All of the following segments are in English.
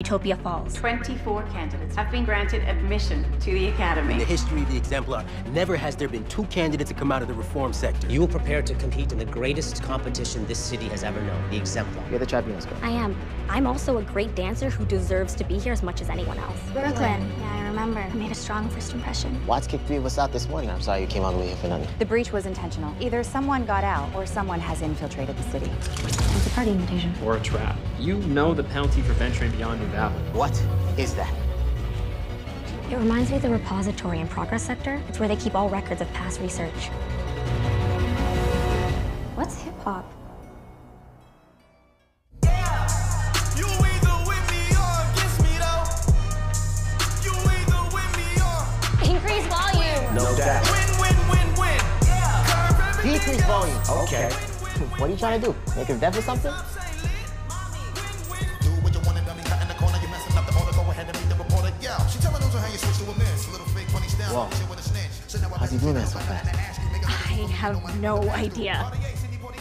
Utopia Falls. 24 candidates have been granted admission to the Academy. In the history of the Exemplar, never has there been two candidates to come out of the reform sector. You will prepare to compete in the greatest competition this city has ever known, the Exemplar. You're the Tribunals girl. I am. I'm also a great dancer who deserves to be here as much as anyone else. Brooklyn. Yeah, I remember. I made a strong first impression. Watts kicked three of us out this morning. I'm sorry you came all the way here for nothing. The breach was intentional. Either someone got out or someone has infiltrated the city. It's a party invitation. Or a trap. You know the penalty for venturing beyond New Babel. What is that? It reminds me of the repository in Progress Sector. It's where they keep all records of past research. What's hip hop? Increase volume. No doubt. Decrease volume. Okay. what are you trying to do? Make us deaf or something? Whoa. How's he doing that so fast? I have no idea.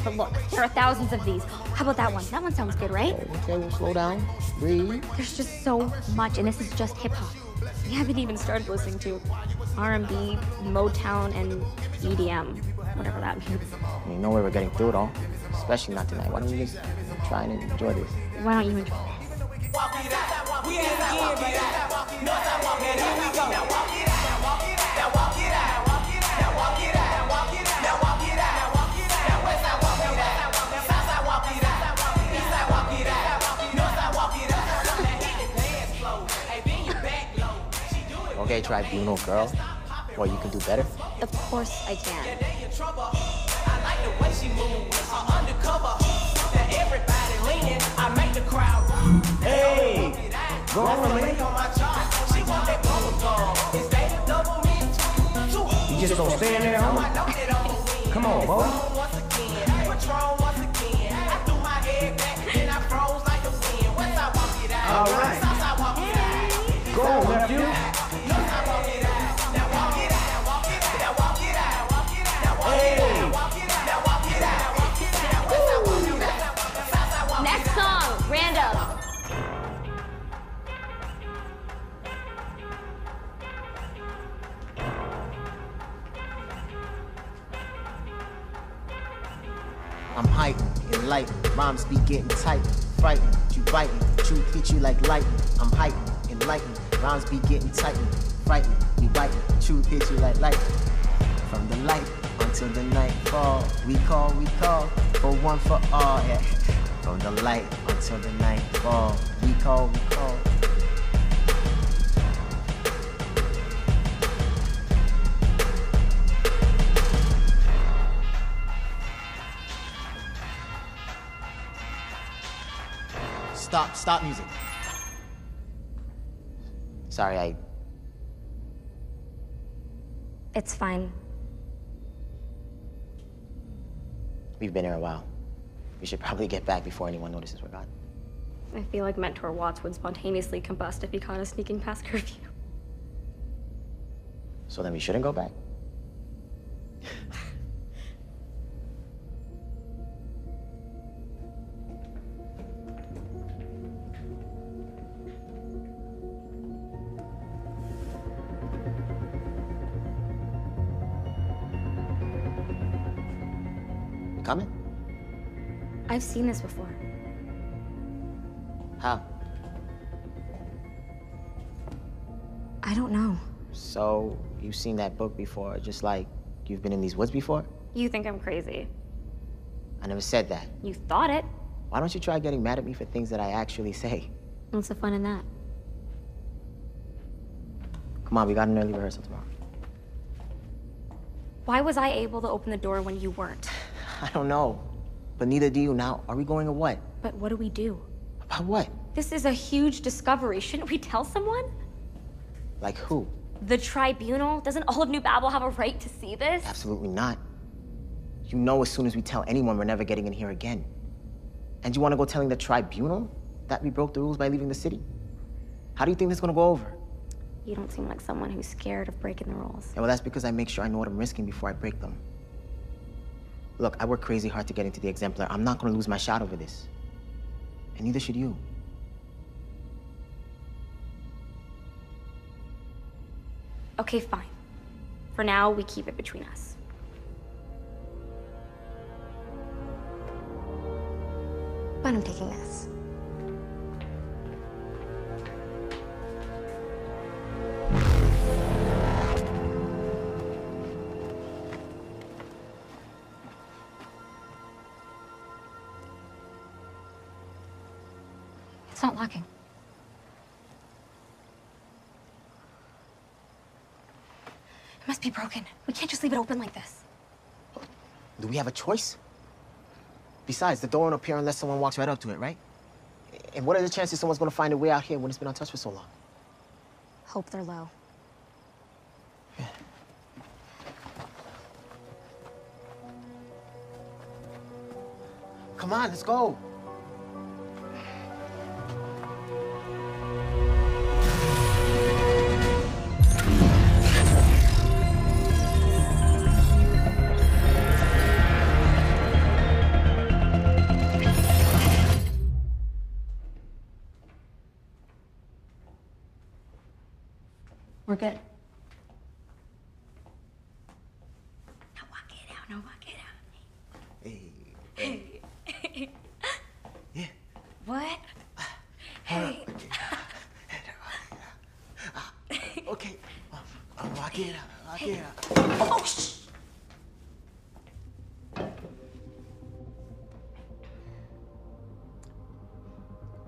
But look, there are thousands of these. How about that one? That one sounds good, right? Okay, we'll slow down. Breathe. There's just so much, and this is just hip hop. We haven't even started listening to R&B, Motown, and EDM, whatever that means. I mean, no way we're getting through it all. Especially not tonight. Why don't we just try and enjoy this? Why don't you enjoy this? Okay, Tribunal girl. What, you can do better? Of course I can. Hey, go on, man. You just gonna stand there, homie? Come on, boy. All right. Go on, nephew. Rhymes be getting tight, frightened. You biting, truth hit you like lightning. I'm heightened, enlightened. Rhymes be getting tightened, frightened. You biting, truth hit you like lightning. From the light until the night fall, we call, we call for one for all. Yeah. From the light until the night fall, we call, we call. Stop, stop music. Sorry, I. It's fine. We've been here a while. We should probably get back before anyone notices we're gone. I feel like Mentor Watts would spontaneously combust if he caught us sneaking past curfew. So then we shouldn't go back? I've seen this before. How? I don't know. So, you've seen that book before, just like you've been in these woods before? You think I'm crazy. I never said that. You thought it. Why don't you try getting mad at me for things that I actually say? What's the fun in that? Come on, we got an early rehearsal tomorrow. Why was I able to open the door when you weren't? I don't know. But neither do you now. Are we going or what? But what do we do? About what? This is a huge discovery. Shouldn't we tell someone? Like who? The tribunal? Doesn't all of New Babel have a right to see this? Absolutely not. You know as soon as we tell anyone we're never getting in here again. And you want to go telling the tribunal that we broke the rules by leaving the city? How do you think this is going to go over? You don't seem like someone who's scared of breaking the rules. Yeah, well, that's because I make sure I know what I'm risking before I break them. Look, I worked crazy hard to get into the exemplar. I'm not gonna lose my shot over this. And neither should you. Okay, fine. For now, we keep it between us. But I'm taking this. It's not locking. It must be broken. We can't just leave it open like this. Do we have a choice? Besides, the door won't appear unless someone walks right up to it, right? And what are the chances someone's gonna find a way out here when it's been untouched for so long? Hope they're low. Come on, let's go.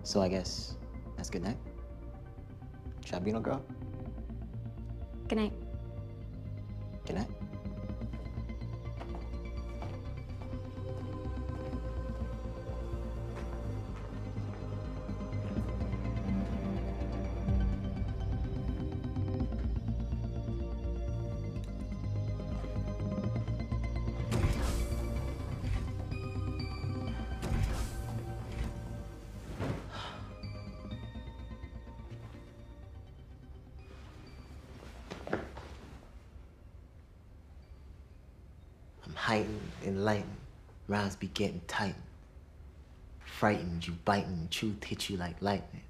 So I guess that's good night. Chabino girl. Good night. Good night. Biting, truth hit you like lightning.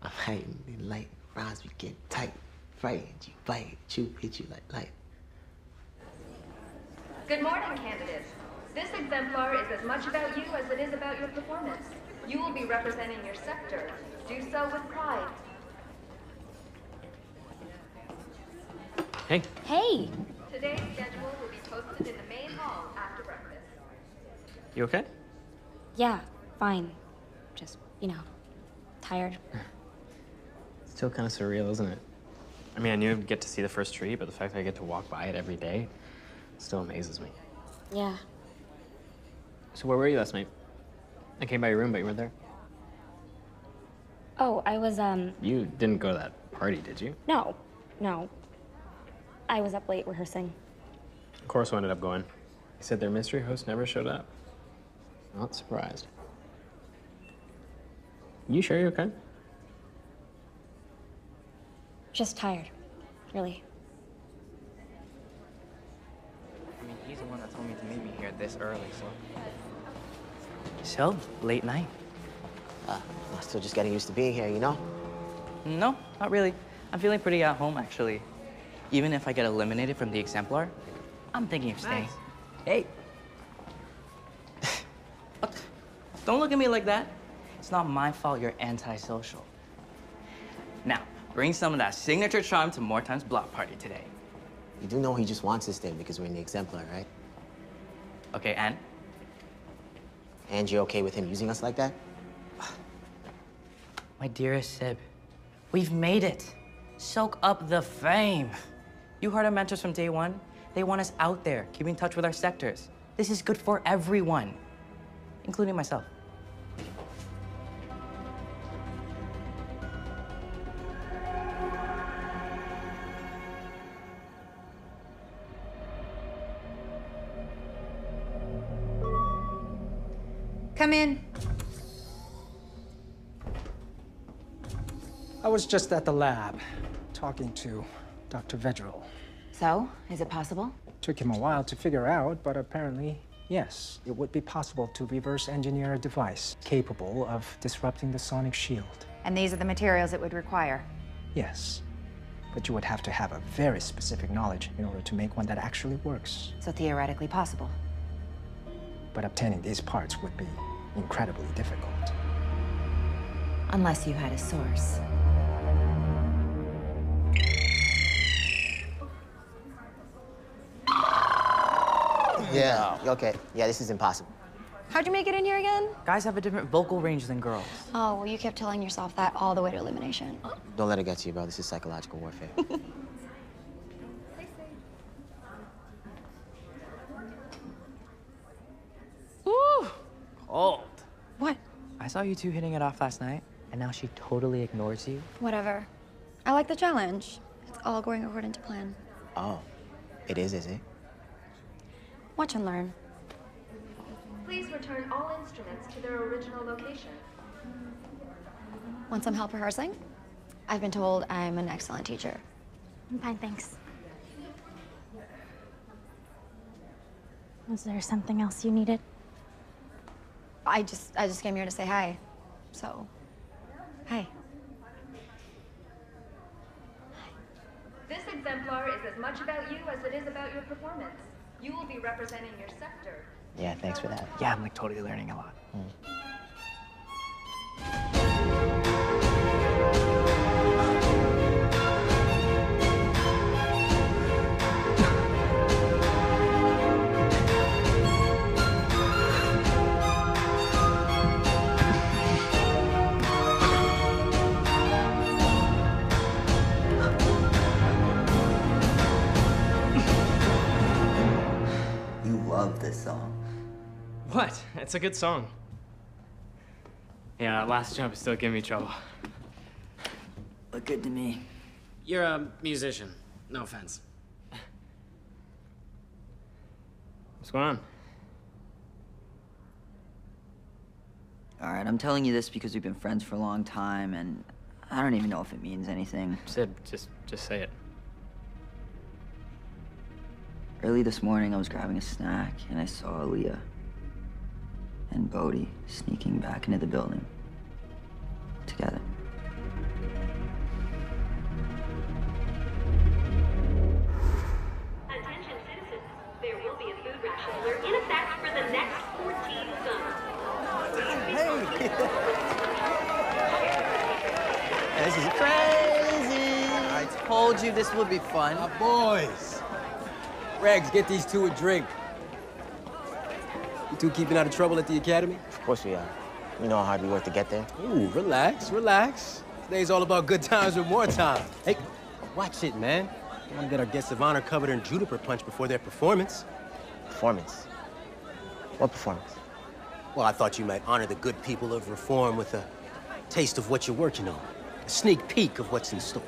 I'm heightened, enlightened. Rhymes be getting tight. Frightened, you bite, truth hit you like lightning. Good morning, candidates. This exemplar is as much about you as it is about your performance. You will be representing your sector. Do so with pride. Hey, Hey. Today's schedule will be posted in the main hall after breakfast. you okay? Yeah, fine. You know, tired. Still kind of surreal, isn't it? I mean, I knew I'd get to see the first tree, but the fact that I get to walk by it every day still amazes me. Yeah. So where were you last night? I came by your room, but you weren't there. Oh, I was, um, You didn't go to that party, did you? no, no. I was up late rehearsing. Of course, I ended up going. He said their mystery host never showed up. Not surprised. You sure you're okay? Just tired. Really. I mean, he's the one that told me to meet me here this early, so. So, late night? Uh, I'm still just getting used to being here, you know? No, not really. I'm feeling pretty at home, actually. Even if I get eliminated from the exemplar, I'm thinking of staying. Nice. Hey. What? Don't look at me like that. It's not my fault you're antisocial. Now, bring some of that signature charm to More Time's block party today. You do know he just wants us there because we're in the exemplar, right? Okay, and? And you're okay with him using us like that? My dearest Sib, we've made it. Soak up the fame. You heard our mentors from day one. They want us out there, keeping in touch with our sectors. This is good for everyone, including myself. Come in. I was just at the lab, talking to Dr. Vedril. So, is it possible? Took him a while to figure out, but apparently, yes, it would be possible to reverse engineer a device capable of disrupting the sonic shield. And these are the materials it would require. Yes. But you would have to have a very specific knowledge in order to make one that actually works. So theoretically possible. But obtaining these parts would be incredibly difficult. Unless you had a source. Yeah, okay. Yeah, this is impossible. How'd you make it in here again? Guys have a different vocal range than girls. Oh, well, you kept telling yourself that all the way to elimination. Don't let it get to you, bro. This is psychological warfare. Ooh, cold. What? I saw you two hitting it off last night, and now she totally ignores you. Whatever. I like the challenge. It's all going according to plan. oh, it is, is it? Watch and learn. Please return all instruments to their original location. Want some help rehearsing? I've been told I'm an excellent teacher. I'm fine, thanks. Was there something else you needed? I just I just came here to say hi. So, hi. This exemplar is as much about you as it is about your performance. You will be representing your sector. Yeah, thanks for that. Yeah, I'm like totally learning a lot. You this song. What? It's a good song. Yeah, that last jump is still giving me trouble. Look good to me. You're a musician. No offense. What's going on? All right, I'm telling you this because we've been friends for a long time, and I don't even know if it means anything. Sid, just just say it. Early this morning, I was grabbing a snack, and I saw Aaliyah and Bodhi sneaking back into the building together. Attention citizens, there will be a food ration alert in effect for the next 14 zones. This is crazy. I told you this would be fun. My boys. Regs, get these two a drink. You two keeping out of trouble at the academy? Of course we are. You know how hard we work to get there. Ooh, relax, relax. Today's all about good times with more time. Hey, watch it, man. I want to get our guests of honor covered in juniper punch before their performance. Performance? What performance? Well, I thought you might honor the good people of Reform with a taste of what you're working on. A sneak peek of what's in store.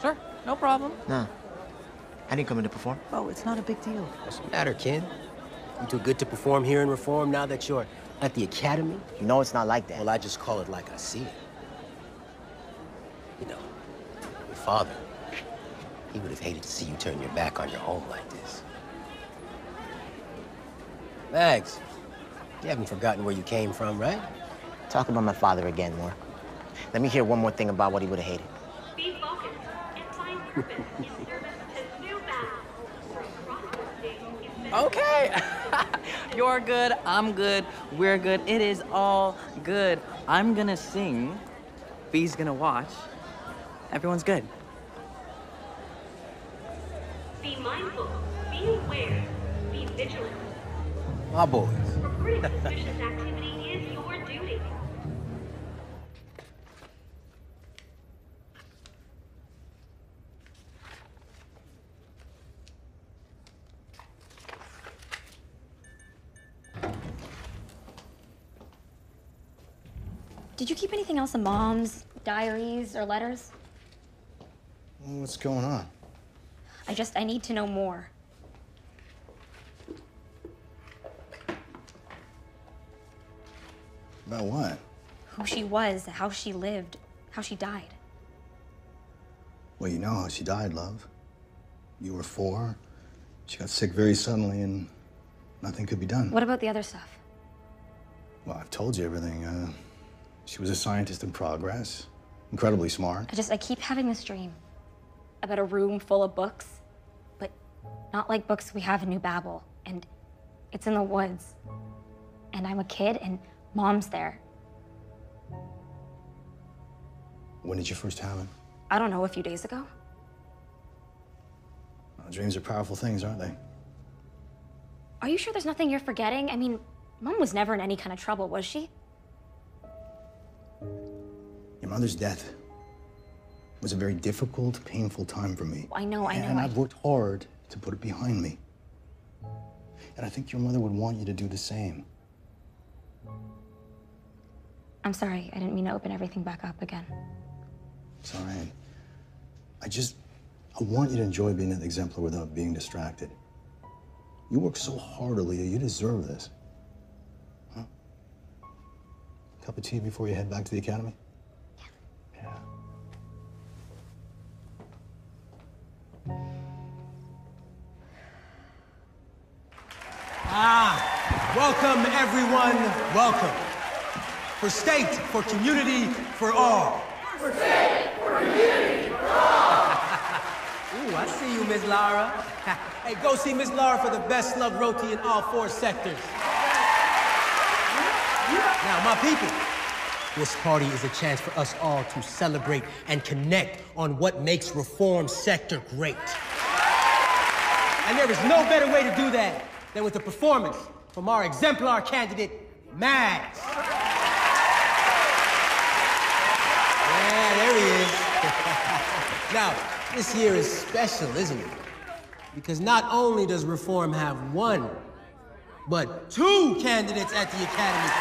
Sure, no problem. Nah. I didn't come in to perform. Oh, it's not a big deal. What's the matter, kid? You too good to perform here in Reform now that you're at the academy? You know it's not like that. Well, I just call it like I see it. You know, your father, he would have hated to see you turn your back on your home like this. Mags, you haven't forgotten where you came from, right? Talk about my father again, more. Let me hear one more thing about what he would have hated. Be focused and find purpose in service to new battles. Okay. You're good. I'm good. We're good. It is all good. I'm gonna sing. B's gonna watch. Everyone's good. Be mindful. Be aware. Be vigilant. My boys. Reporting suspicious activity is your duty. Did you keep anything else in mom's diaries or letters? What's going on? I just, I need to know more. About what? Who she was, how she lived, how she died. Well, you know how she died, love. You were four. She got sick very suddenly, and nothing could be done. What about the other stuff? Well, I've told you everything. Uh, she was a scientist in progress, incredibly smart. I just, I keep having this dream. about a room full of books, but not like books we have in New Babel. And it's in the woods. And I'm a kid, and mom's there. When did you first have it? I don't know, a few days ago. Well, dreams are powerful things, aren't they? Are you sure there's nothing you're forgetting? I mean, mom was never in any kind of trouble, was she? Mother's death was a very difficult, painful time for me. I know, I know. And I've worked hard to put it behind me. And I think your mother would want you to do the same. I'm sorry, I didn't mean to open everything back up again. It's all right. I just, I want you to enjoy being an exemplar without being distracted. You work so hard, Aaliyah. You deserve this. Huh? Cup of tea before you head back to the academy? Ah, welcome everyone, welcome. For state, for community, for all. For state, for community, for all. Ooh, I see you, Miss Lara. hey, go see Miss Lara for the best slug roti in all four sectors. Now, my people, this party is a chance for us all to celebrate and connect on what makes Reform Sector great. And there is no better way to do that than with a performance from our exemplar candidate, Mags. Yeah, there he is. now, this year is special, isn't it? Because not only does Reform have one, but two candidates at the Academy.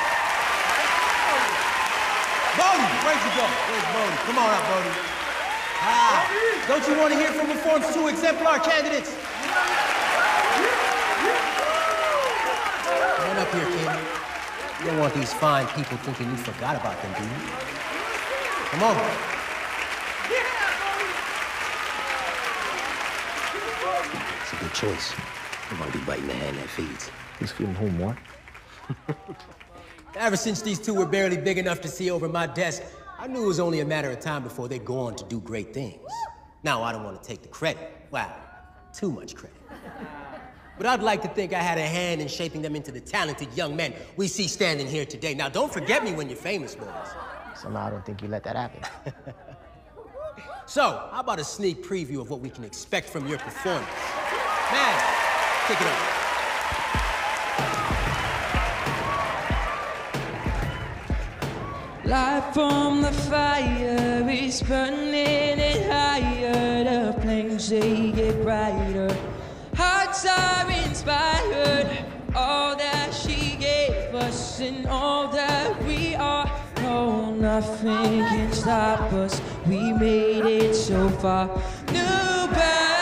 Bodhi, where'd you go? Where's Bodhi? Come on up, Bodhi. Ah, don't you want to hear from Reform's two exemplar candidates? Come on up here, kid. You don't want these fine people thinking you forgot about them, do you? Come on. It's a good choice. I'm gonna be biting the hand that feeds. He's feeding whom what? Ever since these two were barely big enough to see over my desk, I knew it was only a matter of time before they'd go on to do great things. Now, I don't want to take the credit. Wow, too much credit. But I'd like to think I had a hand in shaping them into the talented young men we see standing here today. Now, don't forget me when you're famous, boys. Somehow I don't think you let that happen. So, how about a sneak preview of what we can expect from your performance? Man, kick it up. Light from the fire is burning it higher. The flames they get brighter. Hearts are inspired. All that she gave us and all that we are. No, nothing can stop us. We made it so far. New Babylonia.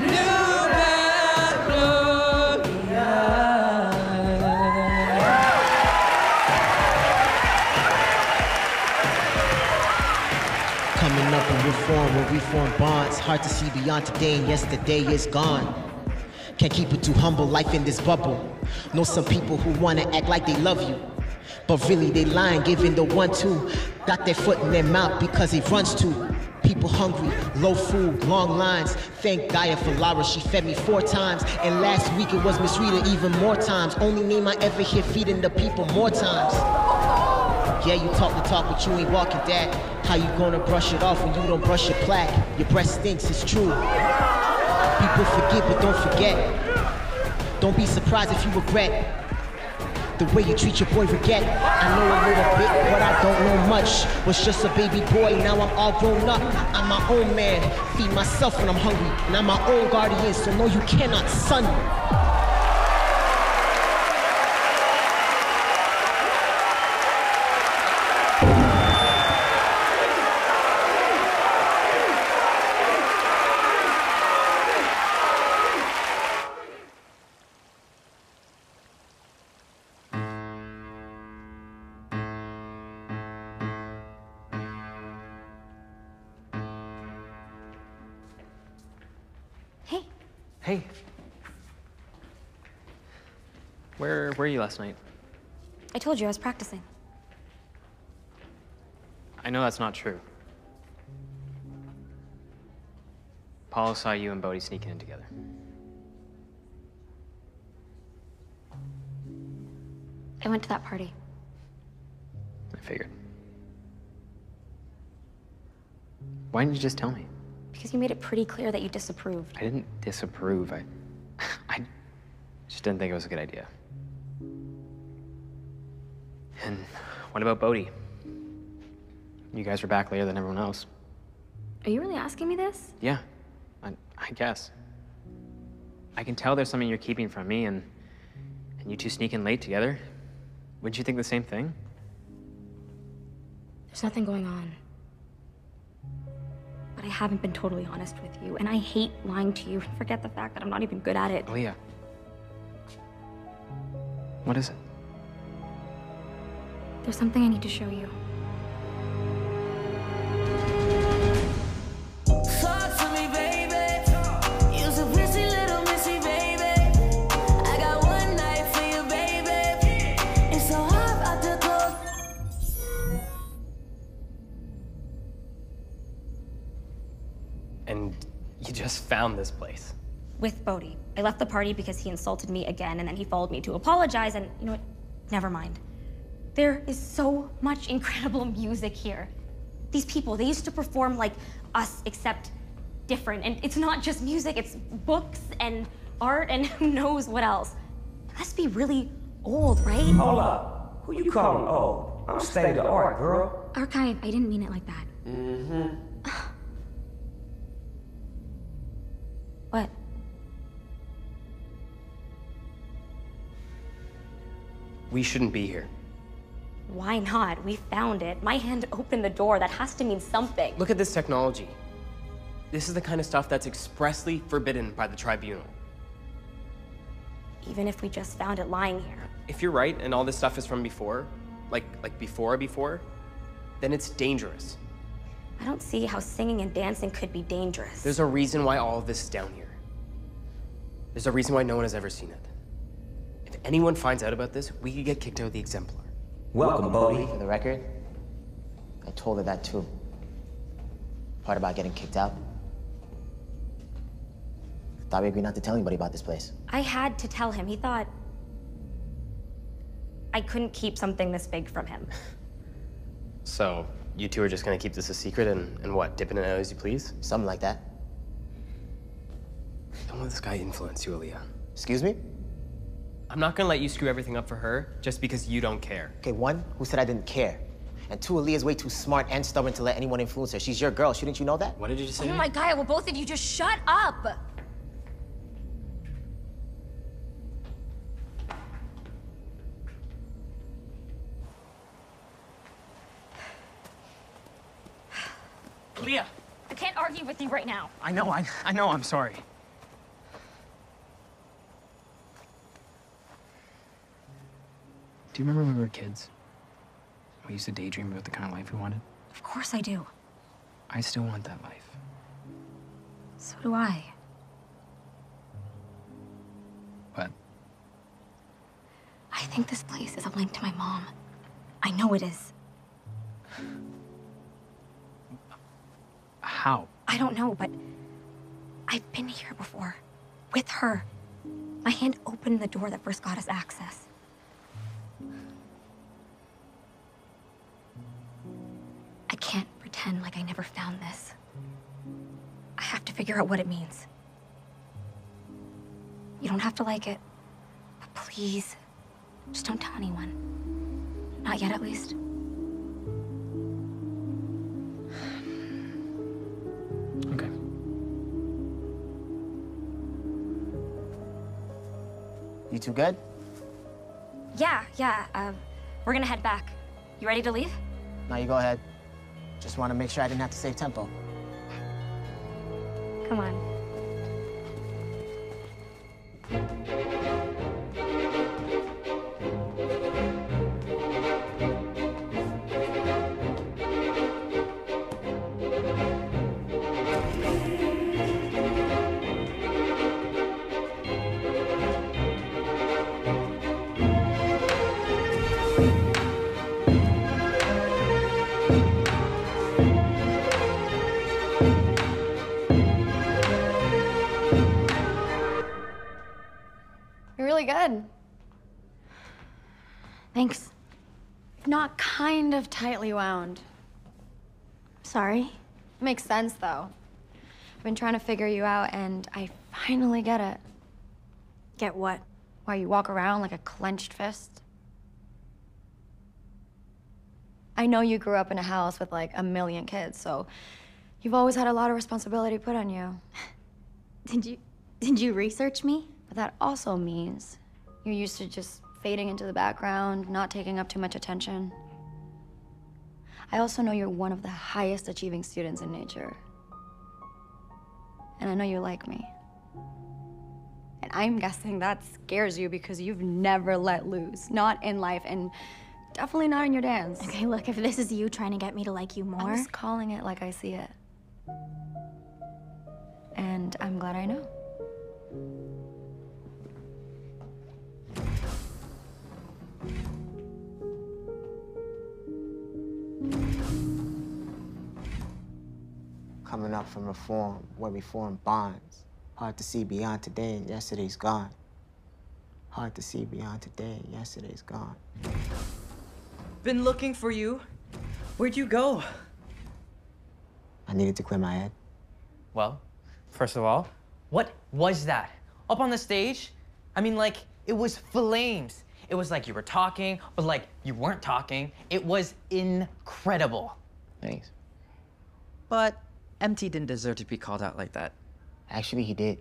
New Babylonia. Coming up in reform where we form bonds. Hard to see beyond today and yesterday is gone. Can't keep it too humble, life in this bubble. Know some people who wanna act like they love you. But really they lying, giving the one two. Got their foot in their mouth because it runs too. People hungry, low food, long lines. Thank Gaia for Lara, she fed me four times. And last week it was Miss Rita even more times. Only name I ever hear feeding the people more times. Yeah, you talk the talk, but you ain't walking that. How you gonna brush it off when you don't brush your plaque? Your breath stinks, it's true. People forget, but don't forget. Don't be surprised if you regret the way you treat your boy forget. I know a little bit, but I don't know much. Was just a baby boy, now I'm all grown up. I'm my own man, feed myself when I'm hungry. And I'm my own guardian, so no, you cannot son you last night? I told you I was practicing. I know that's not true. Paula saw you and Bodhi sneaking in together. I went to that party. I figured. Why didn't you just tell me? Because you made it pretty clear that you disapproved. I didn't disapprove. I, I just didn't think it was a good idea. And what about Bodhi? You guys were back later than everyone else. Are you really asking me this? Yeah, I, I guess. I can tell there's something you're keeping from me, and and you two sneaking late together. Wouldn't you think the same thing? There's nothing going on. But I haven't been totally honest with you, and I hate lying to you. Forget the fact that I'm not even good at it. Oh, Leah. What is it? There's something I need to show you. Talk to me, baby. You're so pretty little missy, baby. I got one night for you, baby. It's so hard out the door. And you just found this place. With Bodhi. I left the party because he insulted me again, and then he followed me to apologize, and you know what? Never mind. There is so much incredible music here. These people, they used to perform like us, except different. And it's not just music, it's books and art and who knows what else. It must be really old, right? Hold up. Who you calling old? I'm state of the art, girl. Archive, I didn't mean it like that. Mm-hmm. What? We shouldn't be here. Why not? We found it. My hand opened the door. That has to mean something. Look at this technology. This is the kind of stuff that's expressly forbidden by the tribunal. Even if we just found it lying here. If you're right and all this stuff is from before, like like before before, then it's dangerous. I don't see how singing and dancing could be dangerous. There's a reason why all of this is down here. There's a reason why no one has ever seen it. If anyone finds out about this, we could get kicked out of the Exemplar. Welcome, Bodhi. For the record, I told her that too. Part about getting kicked out. Thought we agreed not to tell anybody about this place. I had to tell him. He thought I couldn't keep something this big from him. So, you two are just gonna keep this a secret and, and what, dip in and out as you please? Something like that. Don't let this guy influence you, Aaliyah. Excuse me? I'm not gonna let you screw everything up for her just because you don't care. Okay, one, who said I didn't care? And two, Aaliyah's way too smart and stubborn to let anyone influence her. She's your girl, shouldn't you know that? What did you just say? Oh my god, well, both of you just shut up? Leah! I can't argue with you right now. I know, I, I know, I'm sorry. Do you remember when we were kids? We used to daydream about the kind of life we wanted. Of course I do. I still want that life. So do I. But I think this place is a link to my mom. I know it is. how? I don't know, but I've been here before. With her. My hand opened the door that first got us access. I can't pretend like I never found this. I have to figure out what it means. You don't have to like it. But please, just don't tell anyone. Not yet, at least. Okay. You two good? Yeah, yeah. Um, we're gonna head back. You ready to leave? Now you go ahead. Just want to make sure I didn't have to save tempo. Come on. Tightly wound. Sorry. Makes sense, though. I've been trying to figure you out, and I finally get it. Get what? Why you walk around like a clenched fist. I know you grew up in a house with like a million kids, so you've always had a lot of responsibility put on you. Did you did you research me? But that also means you're used to just fading into the background, not taking up too much attention. I also know you're one of the highest achieving students in nature. And I know you like me. And I'm guessing that scares you because you've never let loose. Not in life, and definitely not in your dance. Okay, look, if this is you trying to get me to like you more. I'm just calling it like I see it. And I'm glad I know. Coming up from reform, where we form bonds. Hard to see beyond today and yesterday's gone. Hard to see beyond today and yesterday's gone. Been looking for you. Where'd you go? I needed to clear my head. Well, first of all, what was that? Up on the stage? I mean, like, it was flames. It was like you were talking, but like you weren't talking. It was incredible. Thanks. But MT didn't deserve to be called out like that. Actually, he did.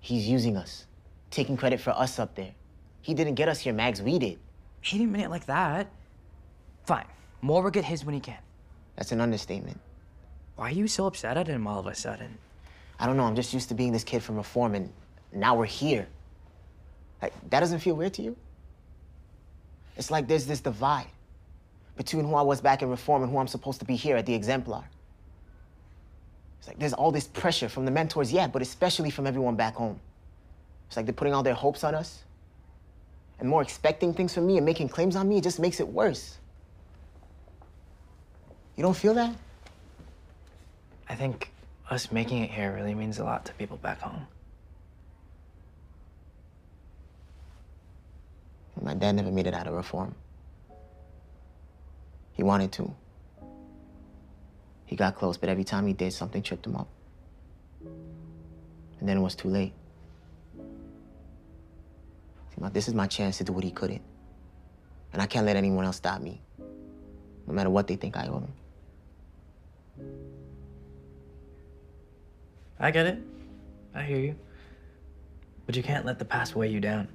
He's using us, taking credit for us up there. He didn't get us here, Mags. We did. He didn't mean it like that. Fine. Moore will get his when he can. That's an understatement. Why are you so upset at him all of a sudden? I don't know. I'm just used to being this kid from Reform, and now we're here. Like, that doesn't feel weird to you? It's like there's this divide between who I was back in Reform and who I'm supposed to be here at the Exemplar. It's like there's all this pressure from the mentors, yeah, but especially from everyone back home. It's like they're putting all their hopes on us. And more expecting things from me and making claims on me, it just makes it worse. You don't feel that? I think us making it here really means a lot to people back home. My dad never made it out of reform. He wanted to. He got close, but every time he did, something tripped him up. And then it was too late. See, now, this is my chance to do what he couldn't. And I can't let anyone else stop me, no matter what they think I owe them. I get it. I hear you. But you can't let the past weigh you down.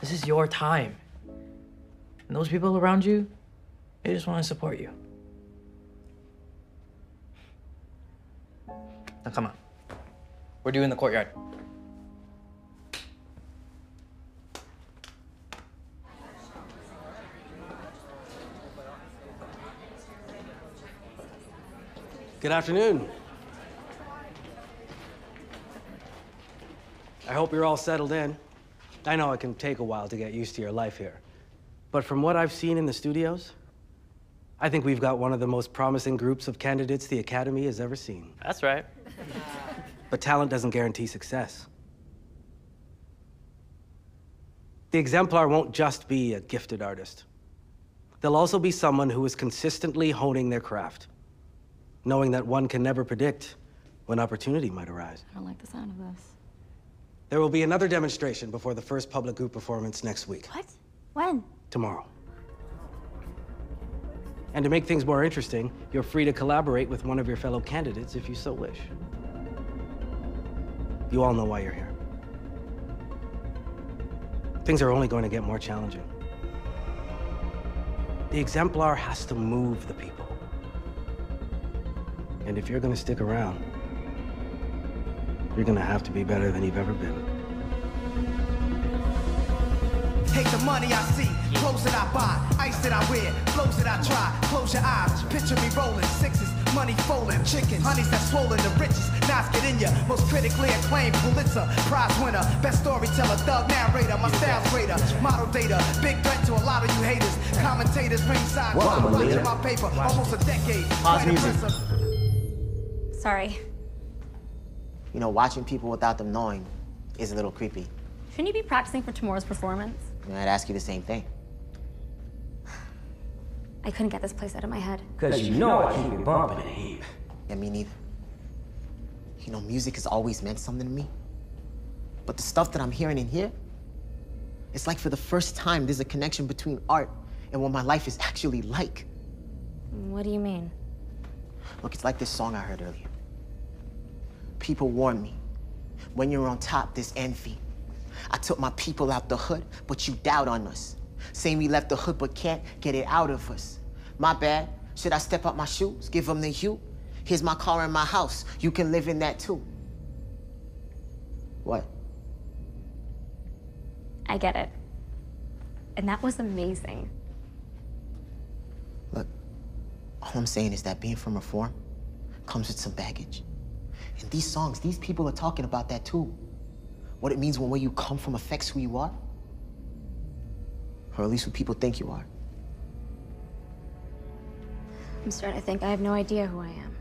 This is your time. And those people around you, they just want to support you. Now come on. We're doing the courtyard. Good afternoon. I hope you're all settled in. I know it can take a while to get used to your life here. But from what I've seen in the studios, I think we've got one of the most promising groups of candidates the Academy has ever seen. That's right. But talent doesn't guarantee success. The exemplar won't just be a gifted artist. They'll also be someone who is consistently honing their craft, knowing that one can never predict when opportunity might arise. I don't like the sound of this. There will be another demonstration before the first public group performance next week. What? When? Tomorrow. And to make things more interesting, you're free to collaborate with one of your fellow candidates if you so wish. You all know why you're here. Things are only going to get more challenging. The exemplar has to move the people. And if you're going to stick around, you're going to have to be better than you've ever been. Hate the money I see, clothes that I buy, ice that I wear, flows that I try. Close your eyes, picture me rolling sixes, money folding, chicken, honeys that swollen, the richest. Knives get in ya, most critically acclaimed Pulitzer Prize winner, best storyteller, thug narrator, my style's greater, model data, big threat to a lot of you haters. Commentators ringside, Welcome, watching Aaliyah. my paper, almost a decade. Pause music. Sorry. You know, watching people without them knowing is a little creepy. Shouldn't you be practicing for tomorrow's performance? I'd ask you the same thing. I couldn't get this place out of my head. Cause you know I keep it bumping in here. Yeah, me neither. You know, music has always meant something to me. But the stuff that I'm hearing in here, it's like for the first time there's a connection between art and what my life is actually like. What do you mean? Look, it's like this song I heard earlier. People warn me. When you're on top, there's envy. I took my people out the hood, but you doubt on us. Saying we left the hood but can't get it out of us. My bad. Should I step up my shoes? Give them the hue? Here's my car and my house. You can live in that too. What? I get it. And that was amazing. Look, all I'm saying is that being from reform comes with some baggage. And these songs, these people are talking about that too. What it means when where you come from affects who you are. Or at least who people think you are. I'm starting to think I have no idea who I am.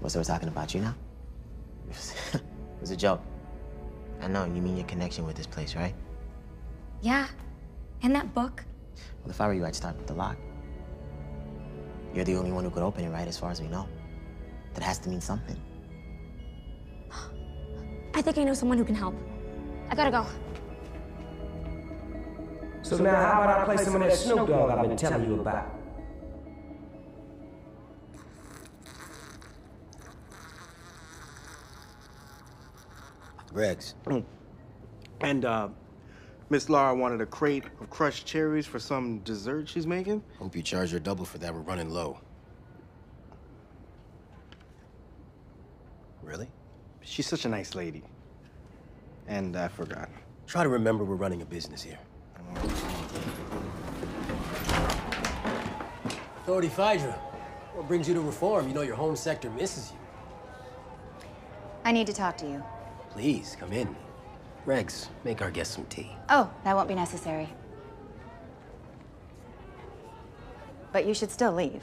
Was they were talking about you now? it was a joke. I know, you mean your connection with this place, right? Yeah. And that book? Well, if I were you, I'd start with the lock. You're the only one who could open it, right, as far as we know. That has to mean something. I think I know someone who can help. I gotta go. So now how about I play some of that Snoop Dogg I've been telling you about? Regs. And, uh, Miss Lara wanted a crate of crushed cherries for some dessert she's making. Hope you charge her double for that. We're running low. Really? She's such a nice lady. And I forgot. Try to remember we're running a business here. Authority Phaedra, what brings you to reform? You know your home sector misses you. I need to talk to you. Please, come in. Regs, make our guest some tea. Oh, that won't be necessary. But you should still leave.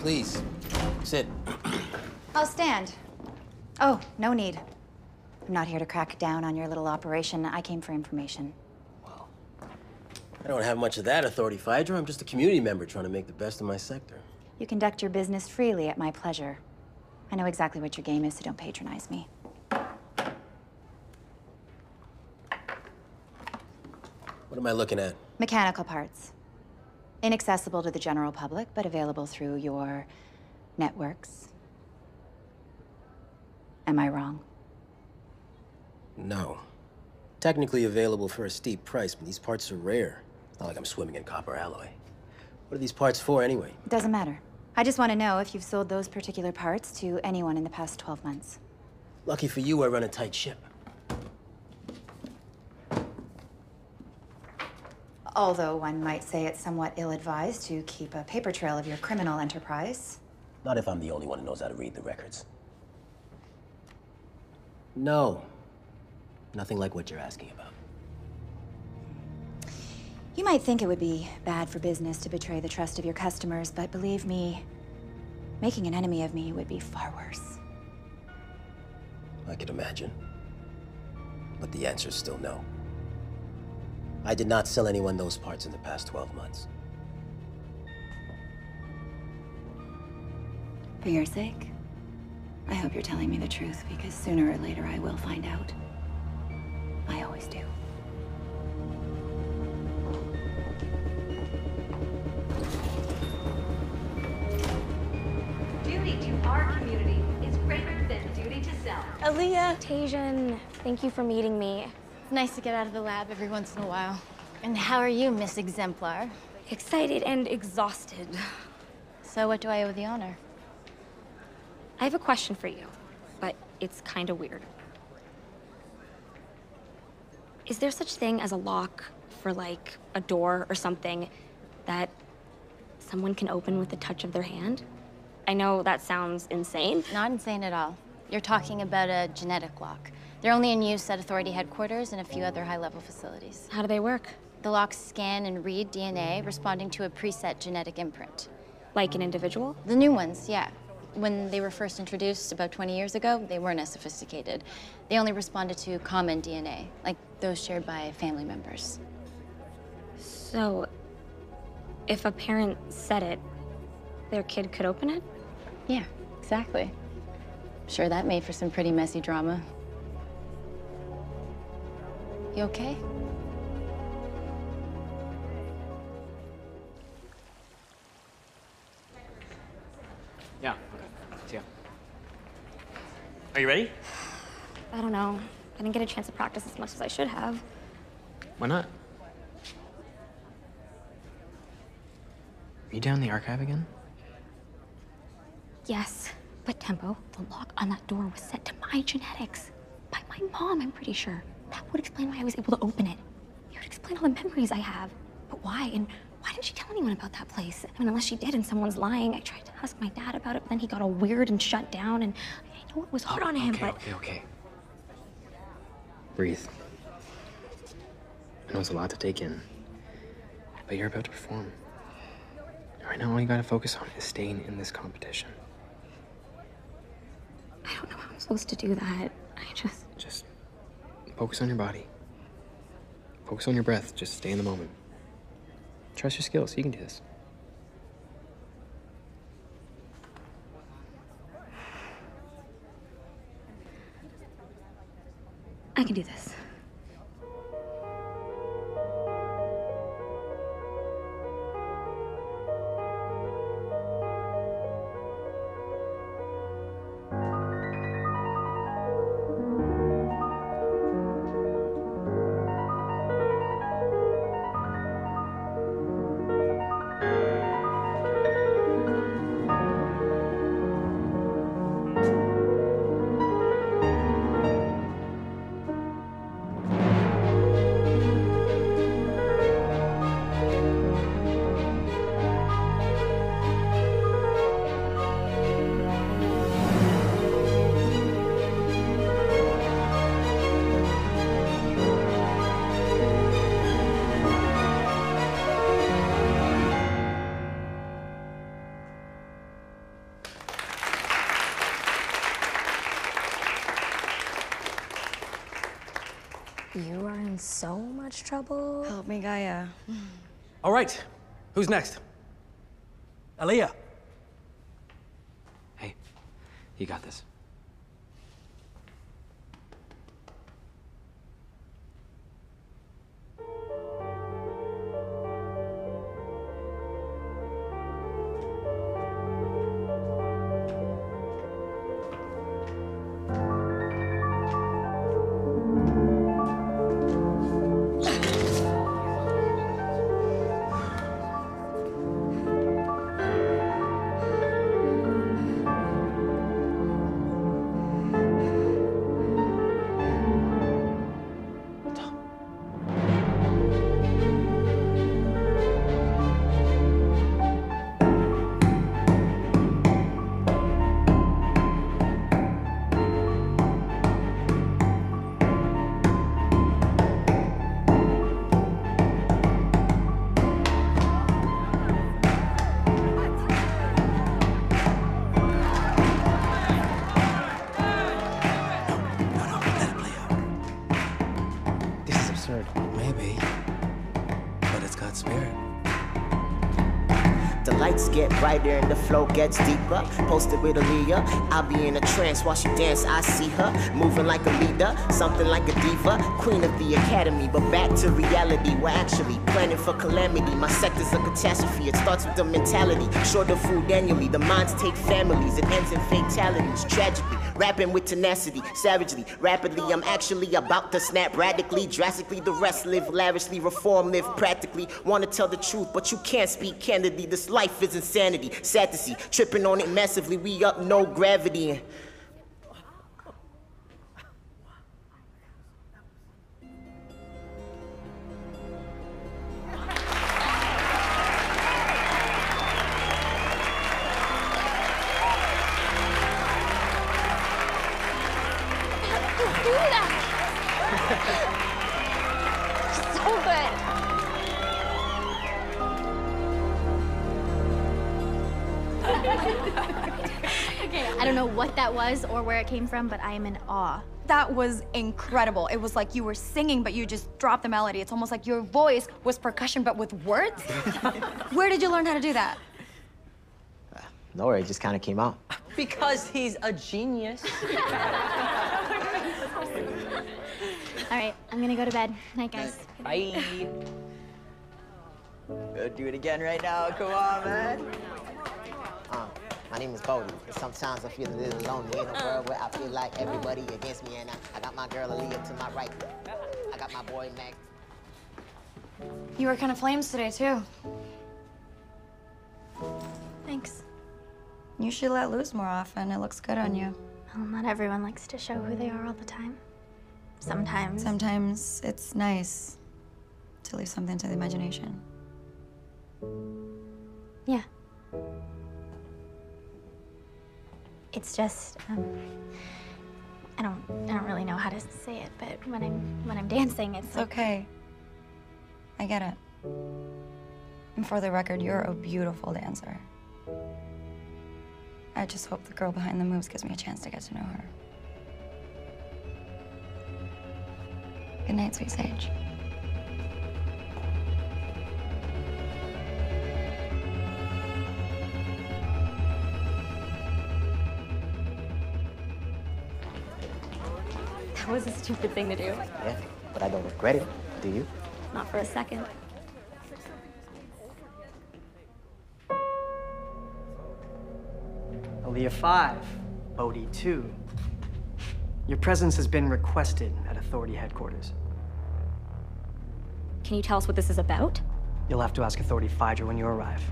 Please, sit. I'll stand. Oh, no need. I'm not here to crack down on your little operation. I came for information. Well, I don't have much of that authority, Phaedra. I'm just a community member trying to make the best of my sector. You conduct your business freely at my pleasure. I know exactly what your game is, so don't patronize me. What am I looking at? Mechanical parts. Inaccessible to the general public, but available through your networks. Am I wrong? No. Technically available for a steep price, but these parts are rare. It's not like I'm swimming in copper alloy. What are these parts for anyway? It doesn't matter. I just want to know if you've sold those particular parts to anyone in the past 12 months. Lucky for you, I run a tight ship. Although one might say it's somewhat ill-advised to keep a paper trail of your criminal enterprise. Not if I'm the only one who knows how to read the records. No. Nothing like what you're asking about. You might think it would be bad for business to betray the trust of your customers, but believe me, making an enemy of me would be far worse. I could imagine. But the answer's still no. I did not sell anyone those parts in the past 12 months. For your sake, I hope you're telling me the truth, because sooner or later I will find out. I always do. Duty to our community is greater than duty to self. Aliyah! Tajan, thank you for meeting me. It's nice to get out of the lab every once in a while. And how are you, Miss Exemplar? Excited and exhausted. So what do I owe the honor? I have a question for you, but it's kind of weird. Is there such thing as a lock for like a door or something that someone can open with the touch of their hand? I know that sounds insane. Not insane at all. You're talking about a genetic lock. They're only in use at Authority headquarters and a few other high-level facilities. How do they work? The locks scan and read DNA responding to a preset genetic imprint. Like an individual? The new ones, yeah. When they were first introduced about 20 years ago, they weren't as sophisticated. They only responded to common DNA, like those shared by family members. So, if a parent said it, their kid could open it? Yeah, exactly. Sure, that made for some pretty messy drama. You okay? Yeah, okay. See ya. Are you ready? I don't know. I didn't get a chance to practice as much as I should have. Why not? Are you down in the archive again? Yes, but Tempo, the lock on that door was set to my genetics. By my mom, I'm pretty sure. That would explain why I was able to open it. It would explain all the memories I have. But why? And why didn't she tell anyone about that place? I mean, unless she did and someone's lying. I tried to ask my dad about it, but then he got all weird and shut down. And I know it was hard on him, okay, but okay, okay. Breathe. I know it's a lot to take in, but you're about to perform. Right now, all you gotta focus on is staying in this competition. I don't know how I'm supposed to do that. I just. Just focus on your body. Focus on your breath. Just stay in the moment. Trust your skills. You can do this. You are in so much trouble. Help me, Gaia. All right, who's next? Aliyah. Hey, you got this. This The lights get brighter and the flow gets deeper. Posted with Aliyah, I'll be in a trance while she dance. I see her moving like a leader, something like a diva, queen of the academy. But back to reality, we're actually planning for calamity. My sector's a catastrophe. It starts with the mentality, short of food annually. The minds take families, it ends in fatalities. Tragically, rapping with tenacity, savagely, rapidly. I'm actually about to snap radically, drastically. The rest live lavishly, reform, live practically. Wanna tell the truth, but you can't speak candidly. This life is insanity, sad to see. Tripping on it massively, we up no gravity. It came from, but I am in awe. That was incredible. It was like you were singing, but you just dropped the melody. It's almost like your voice was percussion, but with words. Where did you learn how to do that? No worry, it just kind of came out. Because he's a genius. All right, I'm gonna go to bed. Night, guys. Bye. Go do it again right now. Come on, man. Uh, my name is Bodhi. and Sometimes I feel a little lonely in a uh-huh. world where I feel like uh-huh. everybody against me. And I, I got my girl Aliyah to my right. I got my boy Mac. You were kind of flames today, too. Thanks. You should let loose more often. It looks good on you. Well, not everyone likes to show who they are all the time. Sometimes. Sometimes it's nice to leave something to the imagination. Yeah. It's just, um, I don't, I don't really know how to say it, but when I'm, when I'm dancing, it's It's okay. I get it. And for the record, you're a beautiful dancer. I just hope the girl behind the moves gives me a chance to get to know her. Good night, sweet sage. That was a stupid thing to do. Yeah, but I don't regret it. Do you? Not for a second. Aliyah 5, Bodhi 2. Your presence has been requested at Authority headquarters. Can you tell us what this is about? You'll have to ask Authority Phaedra when you arrive.